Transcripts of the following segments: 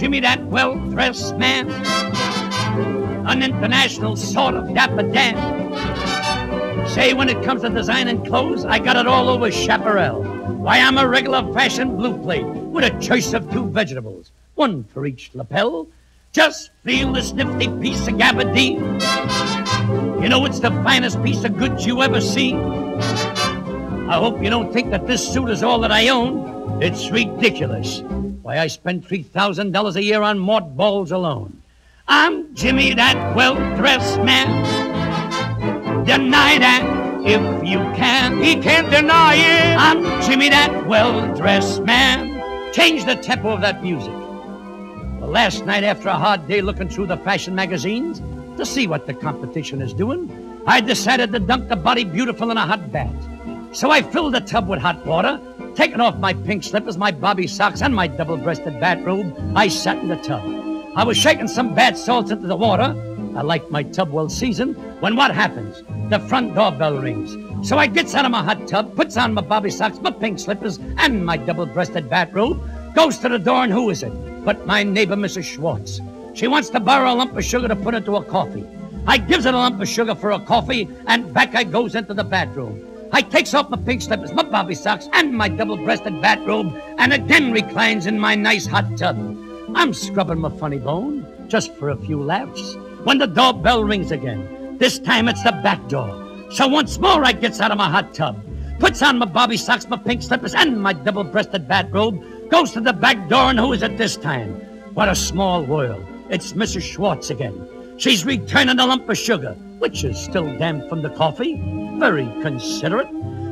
Jimmy, that well dressed man. An international sort of dapper Dan. Say, when it comes to designing clothes, I got it all over Schiaparelli. Why, I'm a regular fashion blue plate with a choice of two vegetables, one for each lapel. Just feel this nifty piece of gabardine. You know it's the finest piece of goods you ever seen. I hope you don't think that this suit is all that I own. It's ridiculous. Why, I spend $3,000 a year on mothballs alone. I'm Jimmy, that well-dressed man. Deny that if you can. He can't deny it. I'm Jimmy, that well-dressed man. Change the tempo of that music. Well, last night, after a hard day looking through the fashion magazines to see what the competition is doing, I decided to dunk the body beautiful in a hot bath. So I filled the tub with hot water, taking off my pink slippers, my bobby socks, and my double-breasted bathrobe. I sat in the tub. I was shaking some bad salts into the water. I like my tub well seasoned. When what happens? The front doorbell rings. So I gets out of my hot tub, puts on my bobby socks, my pink slippers, and my double-breasted bathrobe, goes to the door, and who is it? But my neighbor, Mrs. Schwartz. She wants to borrow a lump of sugar to put into a coffee. I gives her a lump of sugar for a coffee, and back I goes into the bathroom. I takes off my pink slippers, my bobby socks, and my double-breasted bathrobe, and again reclines in my nice hot tub. I'm scrubbing my funny bone, just for a few laughs, when the doorbell rings again. This time it's the back door. So once more I gets out of my hot tub, puts on my bobby socks, my pink slippers, and my double-breasted bathrobe, goes to the back door, and who is it this time? What a small world. It's Mrs. Schwartz again. She's returning a lump of sugar, which is still damp from the coffee. Very considerate.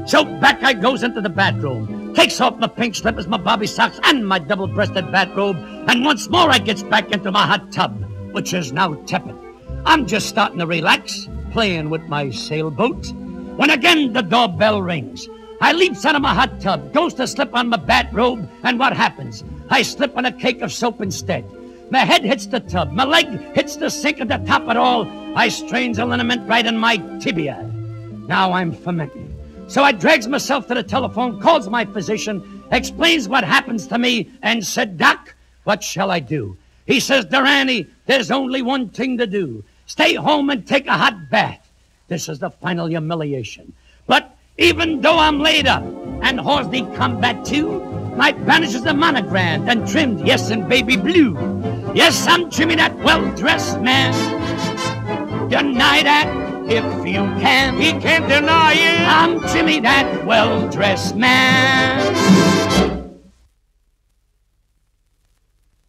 So back I goes into the bathroom, takes off my pink slippers, my bobby socks, and my double-breasted bathrobe, and once more I gets back into my hot tub, which is now tepid. I'm just starting to relax, playing with my sailboat, when again the doorbell rings. I leaps out of my hot tub, goes to slip on my bathrobe, and what happens? I slip on a cake of soap instead. My head hits the tub, my leg hits the sink at the top of it all. I strains a liniment right in my tibia. Now I'm fermenting. So I drags myself to the telephone, calls my physician, explains what happens to me, and said, Doc, what shall I do? He says, Durante, there's only one thing to do. Stay home and take a hot bath. This is the final humiliation. But even though I'm laid up and Horsley combat too, my bandages are monogrammed and trimmed, yes, in baby blue. Yes, I'm Jimmy, that well-dressed man. Deny that if you can. He can't deny it. I'm Jimmy, that well-dressed man.